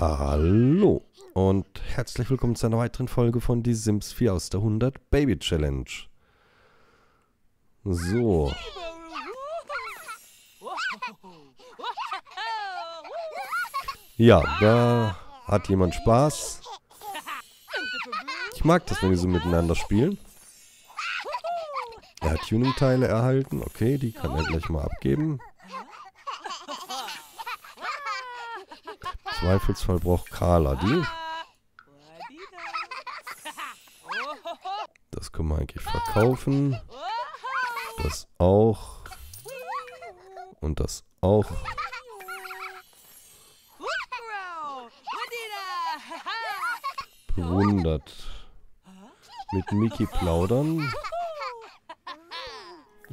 Hallo und herzlich willkommen zu einer weiteren Folge von Die Sims 4 aus der 100 Baby Challenge. So, ja, da hat jemand Spaß. Ich mag das, wenn die so miteinander spielen. Er hat Tuning-Teile erhalten. Okay, die kann er gleich mal abgeben. Zweifelsfall braucht Carla die. Das können wir eigentlich verkaufen. Das auch. Und das auch. Bewundert. Mit Mickey plaudern.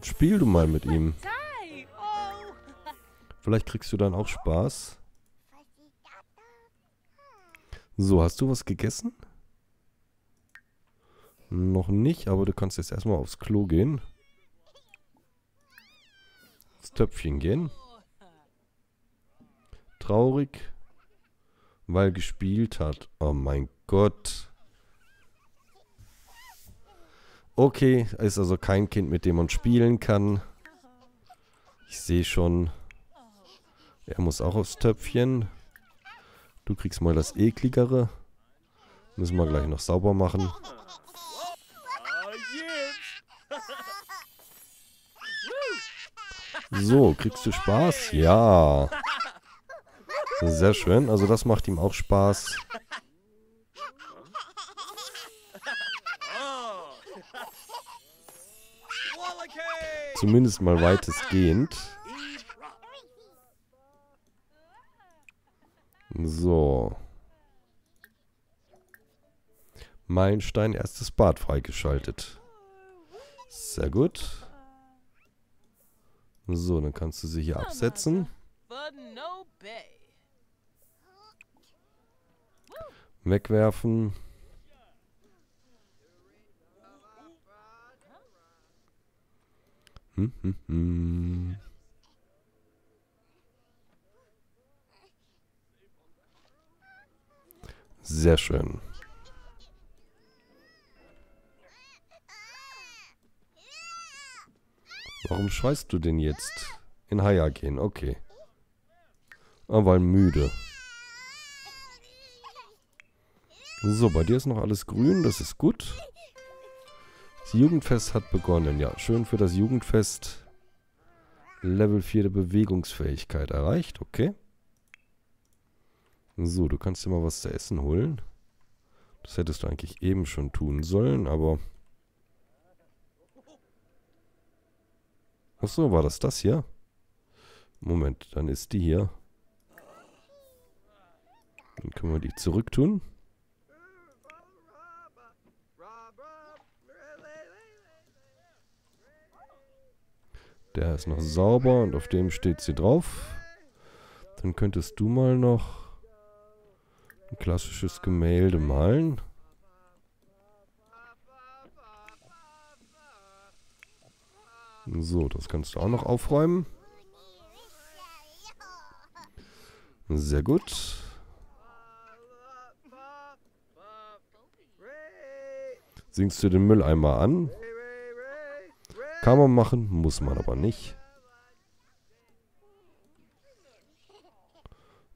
Spiel du mal mit ihm. Vielleicht kriegst du dann auch Spaß. So, hast du was gegessen? Noch nicht, aber du kannst jetzt erstmal aufs Klo gehen. Ins Töpfchen gehen. Traurig, weil gespielt hat. Oh mein Gott. Okay, ist also kein Kind, mit dem man spielen kann. Ich sehe schon. Er muss auch aufs Töpfchen. Du kriegst mal das ekligere. Müssen wir gleich noch sauber machen. So, kriegst du Spaß? Ja. Sehr schön. Also das macht ihm auch Spaß. Zumindest mal weitestgehend. So. Meilenstein, erstes Bad freigeschaltet. Sehr gut. So, dann kannst du sie hier absetzen. Wegwerfen. Hm, hm, hm. Sehr schön. Warum schreist du denn jetzt? In Haya gehen, okay. Ah, weil müde. So, bei dir ist noch alles grün, das ist gut. Das Jugendfest hat begonnen. Ja, schön für das Jugendfest. Level 4 der Bewegungsfähigkeit erreicht, okay. So, du kannst dir mal was zu essen holen. Das hättest du eigentlich eben schon tun sollen, aber... Achso, war das das hier? Moment, dann ist die hier. Dann können wir die zurücktun. Der ist noch sauber und auf dem steht sie drauf. Dann könntest du mal noch ein klassisches Gemälde malen. So, das kannst du auch noch aufräumen. Sehr gut. Singst du den Mülleimer an? Kann man machen, muss man aber nicht.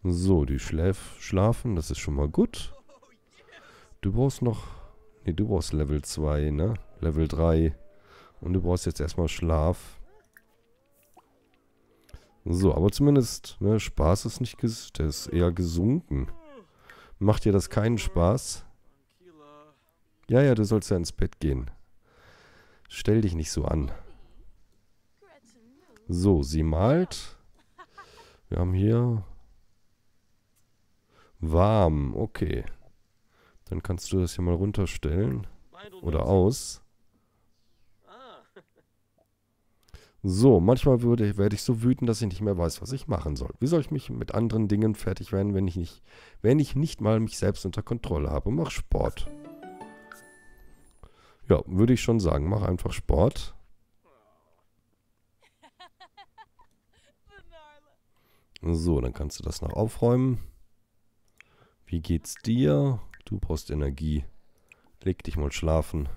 So, die schläf schlafen, das ist schon mal gut. Du brauchst noch... Ne, du brauchst Level 2, ne? Level 3. Und du brauchst jetzt erstmal Schlaf. So, aber zumindest, ne, Spaß ist nicht, der ist eher gesunken. Macht dir das keinen Spaß? Ja, ja, du sollst ja ins Bett gehen. Stell dich nicht so an. So, sie malt. Wir haben hier warm. Okay. Dann kannst du das hier mal runterstellen. Oder aus. So, manchmal würde, werde ich so wütend, dass ich nicht mehr weiß, was ich machen soll. Wie soll ich mich mit anderen Dingen fertig werden, wenn ich nicht, wenn ich nicht mal mich selbst unter Kontrolle habe? Mach Sport. Ja, würde ich schon sagen. Mach einfach Sport. So, dann kannst du das noch aufräumen. Wie geht's dir? Du brauchst Energie. Leg dich mal schlafen.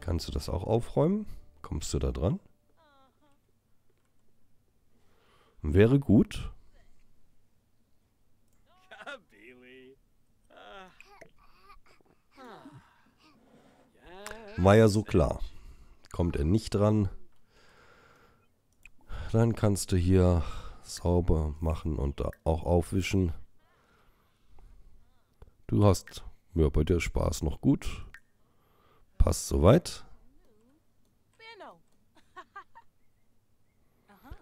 Kannst du das auch aufräumen? Kommst du da dran? Wäre gut. War ja so klar. Kommt er nicht dran, dann kannst du hier sauber machen und auch aufwischen. Du hast, ja, bei dir Spaß noch gut. Passt soweit.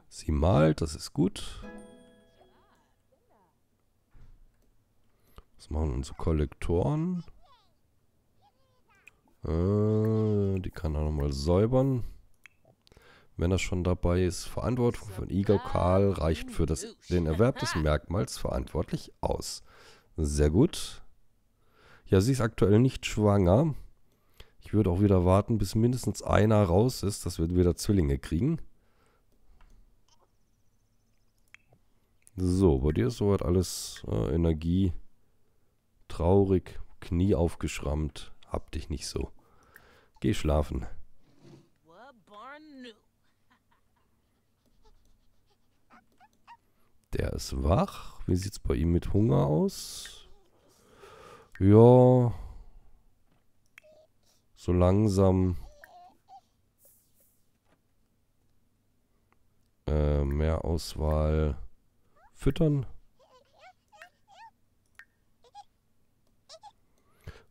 Sie malt, das ist gut. Was machen unsere Kollektoren? Äh, die kann er nochmal säubern. Wenn er schon dabei ist. Verantwortung von Igor Karl reicht für das, den Erwerb des Merkmals verantwortlich aus. Sehr gut. Ja, sie ist aktuell nicht schwanger. Ich würde auch wieder warten, bis mindestens einer raus ist, dass wir wieder Zwillinge kriegen. So, bei dir ist soweit alles äh, Energie. Traurig, Knie aufgeschrammt. Hab dich nicht so. Geh schlafen. Der ist wach. Wie sieht's bei ihm mit Hunger aus? Ja. So langsam. Äh, mehr Auswahl. Füttern.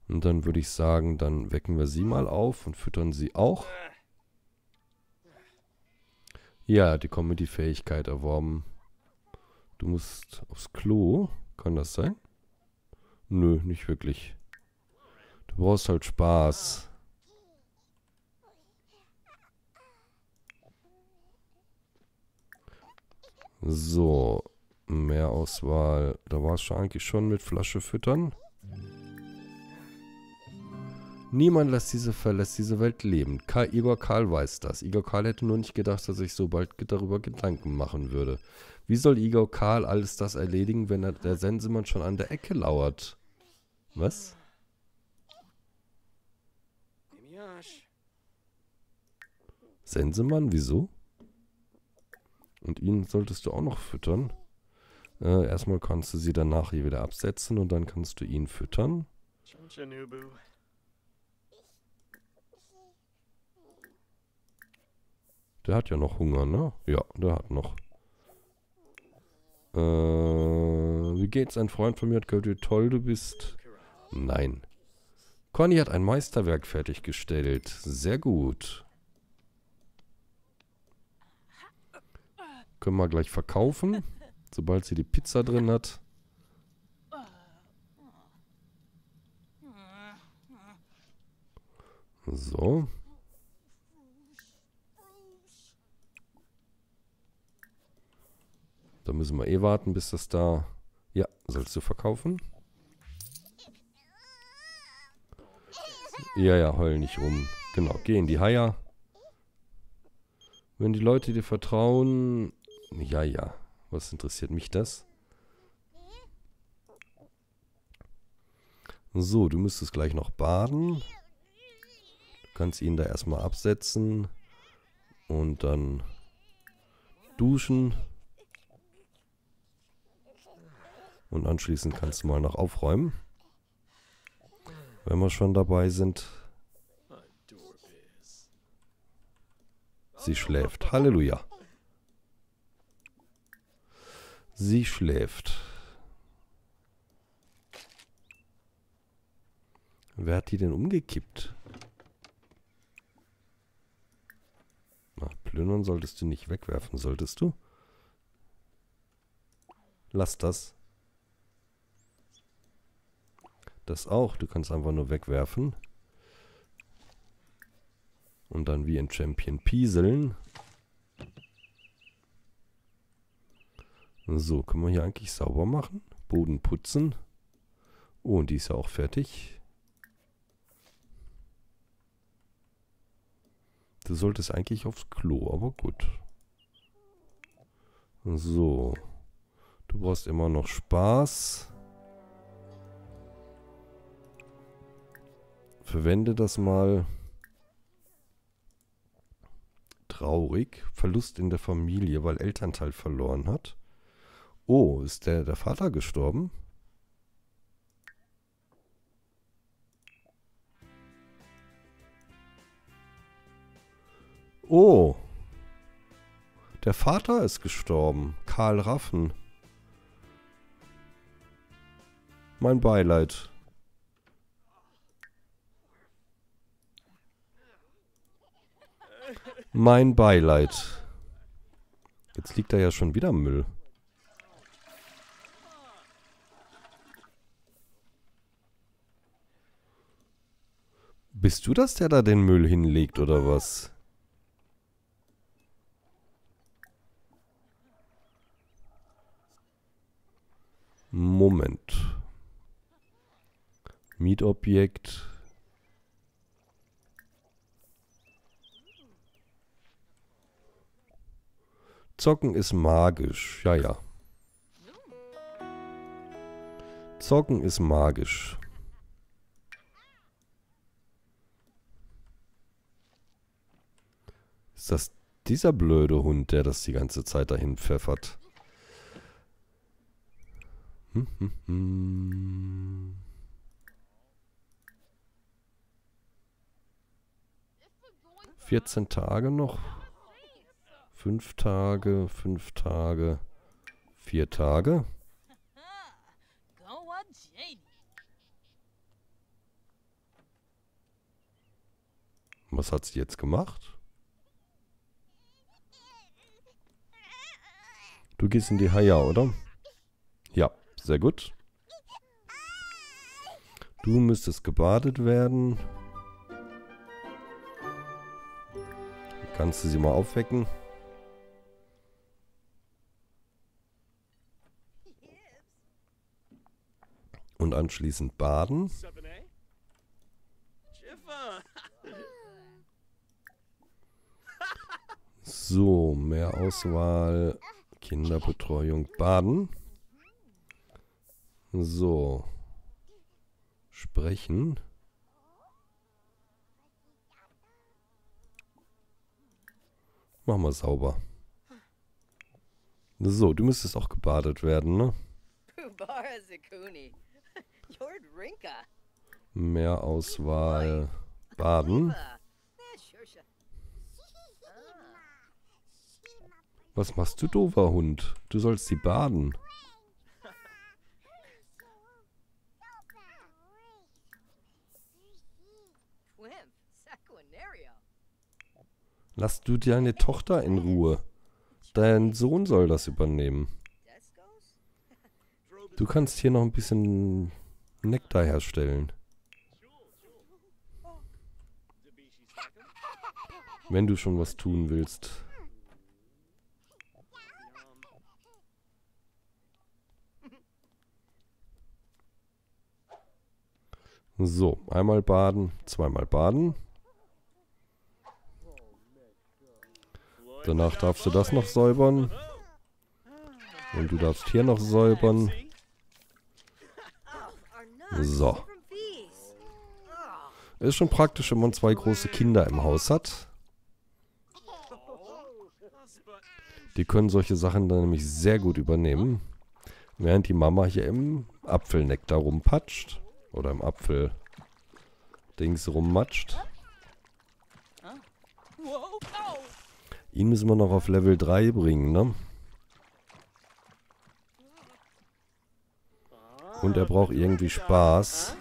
Und dann würde ich sagen, dann wecken wir sie mal auf und füttern sie auch. Ja, die Comedy-Fähigkeit erworben. Du musst aufs Klo. Kann das sein? Nö, nicht wirklich. Du brauchst halt Spaß. So, mehr Auswahl. Da war es schon eigentlich schon mit Flasche füttern. Niemand lässt diese, verlässt diese Welt leben. Karl, Igor Karl weiß das. Igor Karl hätte nur nicht gedacht, dass ich so bald darüber Gedanken machen würde. Wie soll Igor Karl alles das erledigen, wenn er, der Sensemann schon an der Ecke lauert? Was? Sensemann, wieso? Und ihn solltest du auch noch füttern. Äh, erstmal kannst du sie danach hier wieder absetzen und dann kannst du ihn füttern. Der hat ja noch Hunger, ne? Ja, der hat noch. Äh, wie geht's? Ein Freund von mir hat gehört, wie toll du bist. Nein. Conny hat ein Meisterwerk fertiggestellt. Sehr gut. Können wir gleich verkaufen, sobald sie die Pizza drin hat. So. Da müssen wir eh warten, bis das da... Ja, sollst du verkaufen? Ja, ja, heul nicht rum. Genau, geh in die Haier. Wenn die Leute dir vertrauen... Ja, ja. Was interessiert mich das? So, du müsstest gleich noch baden. Du kannst ihn da erstmal absetzen. Und dann duschen. Und anschließend kannst du mal noch aufräumen. Wenn wir schon dabei sind. Sie schläft. Halleluja. Sie schläft. Wer hat die denn umgekippt? Na, plündern solltest du nicht wegwerfen, solltest du? Lass das. Das auch. Du kannst einfach nur wegwerfen. Und dann wie in Champion pieseln. So, können wir hier eigentlich sauber machen. Boden putzen. Oh, und die ist ja auch fertig. Du solltest eigentlich aufs Klo, aber gut. So. Du brauchst immer noch Spaß. Verwende das mal. Traurig. Verlust in der Familie, weil Elternteil verloren hat. Oh, ist der, der Vater gestorben? Oh. Der Vater ist gestorben. Karl Raffen. Mein Beileid. Mein Beileid. Jetzt liegt da ja schon wieder Müll. Bist du das, der da den Müll hinlegt, oder was? Moment. Mietobjekt. Zocken ist magisch. Ja, ja. Zocken ist magisch. Ist das dieser blöde Hund, der das die ganze Zeit dahin pfeffert? Hm, hm, hm. Vierzehn Tage noch. Fünf Tage, fünf Tage, vier Tage. Was hat sie jetzt gemacht? Du gehst in die Haia, oder? Ja. Sehr gut. Du müsstest gebadet werden. Kannst du sie mal aufwecken? Anschließend baden. So, mehr Auswahl, Kinderbetreuung, Baden. So. Sprechen. Mach mal sauber. So, du müsstest auch gebadet werden, ne? Mehr Auswahl. Baden. Was machst du, doofer Hund? Du sollst sie baden. Lass du deine Tochter in Ruhe. Dein Sohn soll das übernehmen. Du kannst hier noch ein bisschen Nektar herstellen. Wenn du schon was tun willst. So, einmal baden, zweimal baden. Danach darfst du das noch säubern. Und du darfst hier noch säubern. So. Ist schon praktisch, wenn man zwei große Kinder im Haus hat. Die können solche Sachen dann nämlich sehr gut übernehmen. Während die Mama hier im Apfelnektar rumpatscht. Oder im Apfel-Dings rummatscht. Ihn müssen wir noch auf Level 3 bringen, ne? Und er braucht irgendwie Spaß.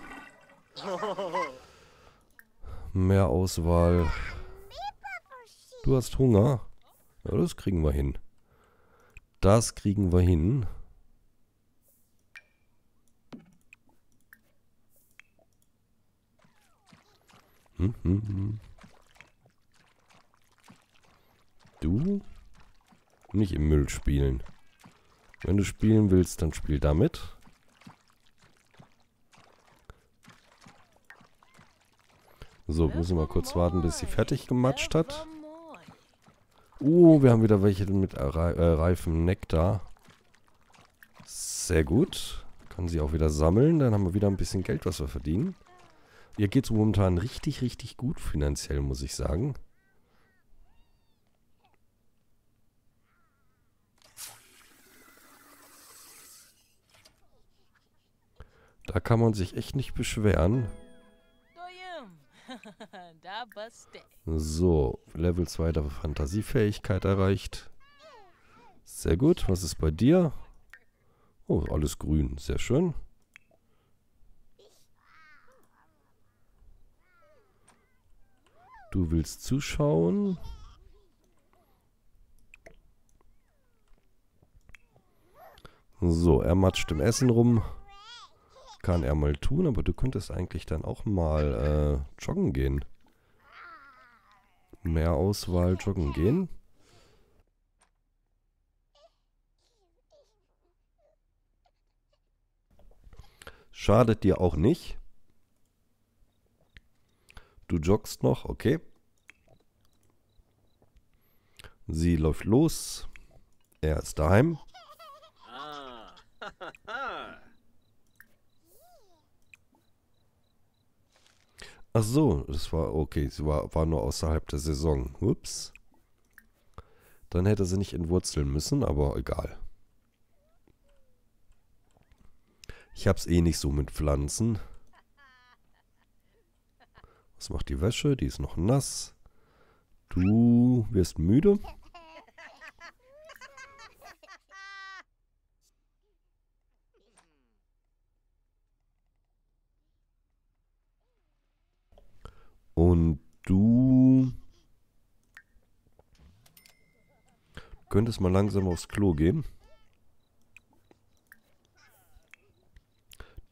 Mehr Auswahl. Du hast Hunger? Ja, das kriegen wir hin. Das kriegen wir hin. Hm, hm, hm. Du? Nicht im Müll spielen. Wenn du spielen willst, dann spiel damit. So, müssen wir kurz warten, bis sie fertig gematscht hat. Oh, wir haben wieder welche mit äh, reifem Nektar. Sehr gut. Kann sie auch wieder sammeln. Dann haben wir wieder ein bisschen Geld, was wir verdienen. Ihr geht es momentan richtig, richtig gut finanziell, muss ich sagen. Da kann man sich echt nicht beschweren. So, Level 2 der Fantasiefähigkeit erreicht. Sehr gut. Was ist bei dir? Oh, alles grün. Sehr schön. Du willst zuschauen. So, er matscht im Essen rum. Kann er mal tun, aber du könntest eigentlich dann auch mal äh, joggen gehen. Mehr Auswahl joggen gehen. Schadet dir auch nicht. Du joggst noch, okay. Sie läuft los. Er ist daheim. Ach so, das war okay. Sie war, war nur außerhalb der Saison. Ups. Dann hätte sie nicht entwurzeln müssen, aber egal. Ich hab's eh nicht so mit Pflanzen. Was macht die Wäsche? Die ist noch nass. Du wirst müde. Und du könntest mal langsam aufs Klo gehen.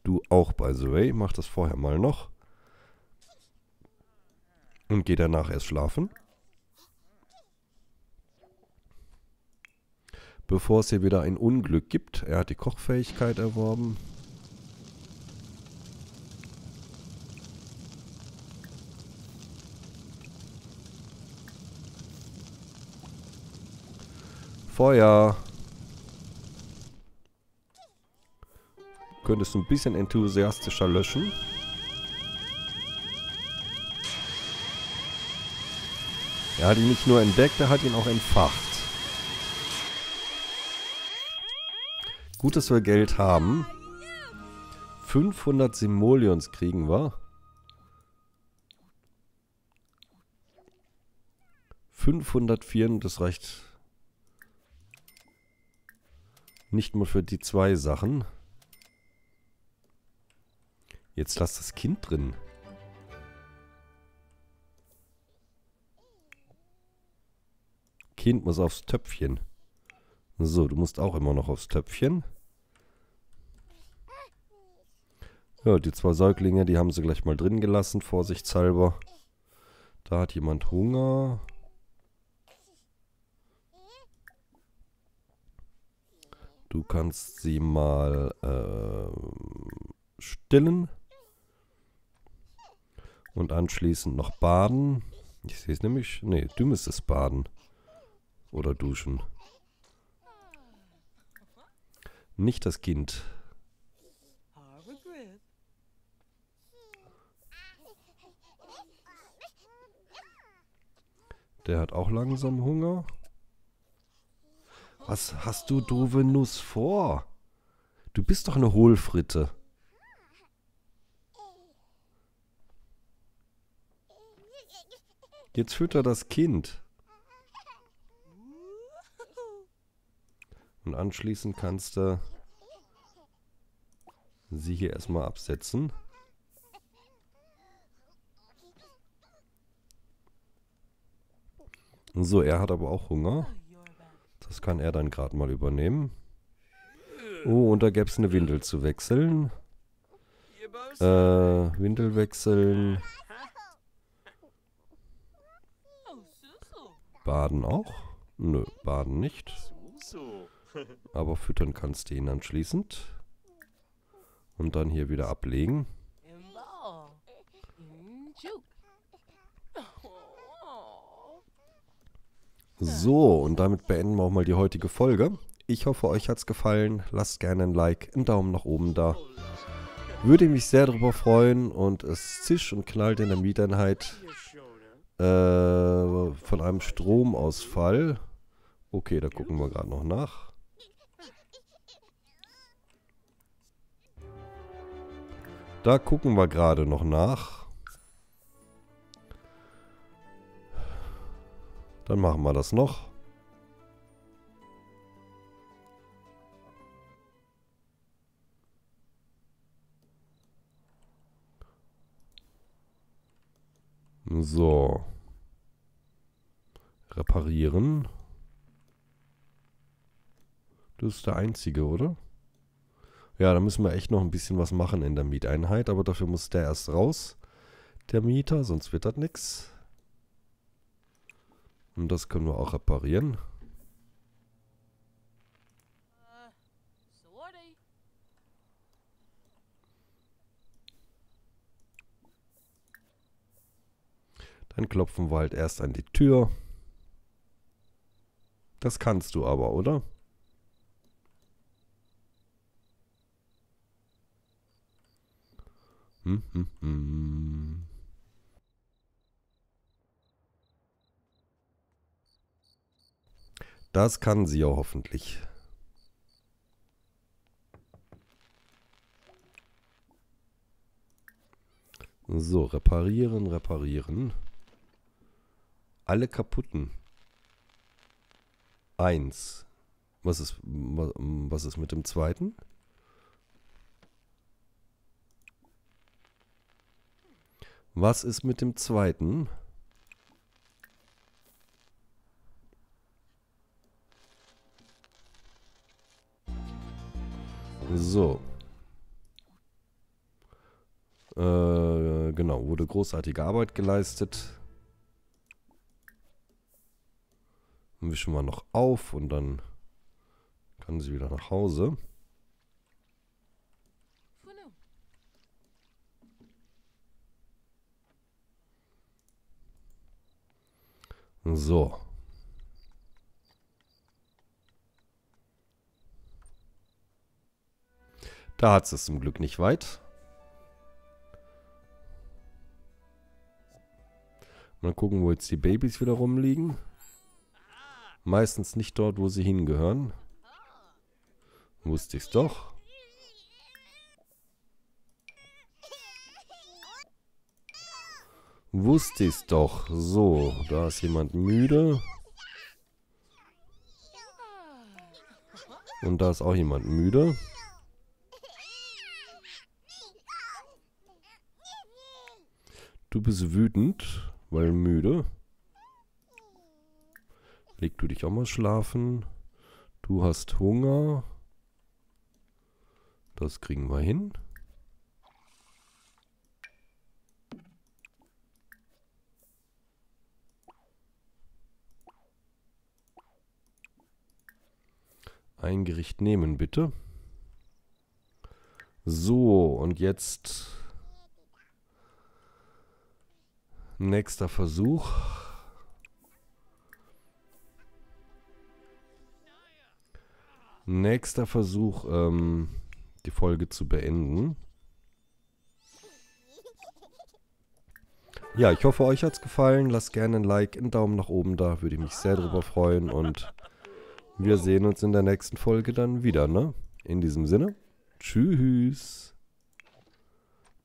Du auch, by the way. Mach das vorher mal noch. Und geh danach erst schlafen. Bevor es hier wieder ein Unglück gibt. Er hat die Kochfähigkeit erworben. Feuer. Könntest du ein bisschen enthusiastischer löschen. Er hat ihn nicht nur entdeckt, er hat ihn auch entfacht. Gut, dass wir Geld haben. 500 Simoleons kriegen wir. 504, das reicht nicht mal für die zwei Sachen. Jetzt lass das Kind drin. Kind muss aufs Töpfchen. So, du musst auch immer noch aufs Töpfchen. Ja, die zwei Säuglinge, die haben sie gleich mal drin gelassen, vorsichtshalber. Da hat jemand Hunger. Du kannst sie mal äh, stillen. Und anschließend noch baden. Ich sehe es nämlich. Nee, du müsstest baden. Oder duschen. Nicht das Kind. Der hat auch langsam Hunger. Was hast du, doofe Nuss, vor? Du bist doch eine Hohlfritte. Jetzt fütter das Kind. Und anschließend kannst du sie hier erstmal absetzen. So, er hat aber auch Hunger. Das kann er dann gerade mal übernehmen. Oh, und da gäbe es eine Windel zu wechseln. Äh, Windel wechseln. Baden auch? Nö, baden nicht. Aber füttern kannst du ihn anschließend. Und dann hier wieder ablegen. So, und damit beenden wir auch mal die heutige Folge. Ich hoffe, euch hat es gefallen. Lasst gerne ein Like, einen Daumen nach oben da. Würde mich sehr darüber freuen und es zischt und knallt in der Mieteinheit äh, von einem Stromausfall. Okay, da gucken wir gerade noch nach. Da gucken wir gerade noch nach. Dann machen wir das noch. So. Reparieren. Das ist der einzige, oder? Ja, da müssen wir echt noch ein bisschen was machen in der Mieteinheit, aber dafür muss der erst raus, der Mieter, sonst wird das nichts. Und das können wir auch reparieren. Dann klopfen wir halt erst an die Tür. Das kannst du aber, oder? Hm, hm, hm. Das kann sie ja hoffentlich. So, reparieren, reparieren. Alle kaputten. Eins. Was ist, was ist mit dem zweiten? Was ist mit dem zweiten? So. Äh, genau, wurde großartige Arbeit geleistet. Wischen wir noch auf und dann kann sie wieder nach Hause. So. Da hat es zum Glück nicht weit. Mal gucken, wo jetzt die Babys wieder rumliegen. Meistens nicht dort, wo sie hingehören. Wusste ich's doch. Wusste ich's doch. So, da ist jemand müde. Und da ist auch jemand müde. Du bist wütend, weil müde. Leg du dich auch mal schlafen. Du hast Hunger. Das kriegen wir hin. Ein Gericht nehmen, bitte. So, und jetzt nächster Versuch. Nächster Versuch, ähm, die Folge zu beenden. Ja, ich hoffe, euch hat es gefallen. Lasst gerne ein Like, einen Daumen nach oben da. Würde ich mich sehr darüber freuen. Und wir sehen uns in der nächsten Folge dann wieder, ne? In diesem Sinne, tschüss.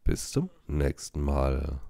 Bis zum nächsten Mal.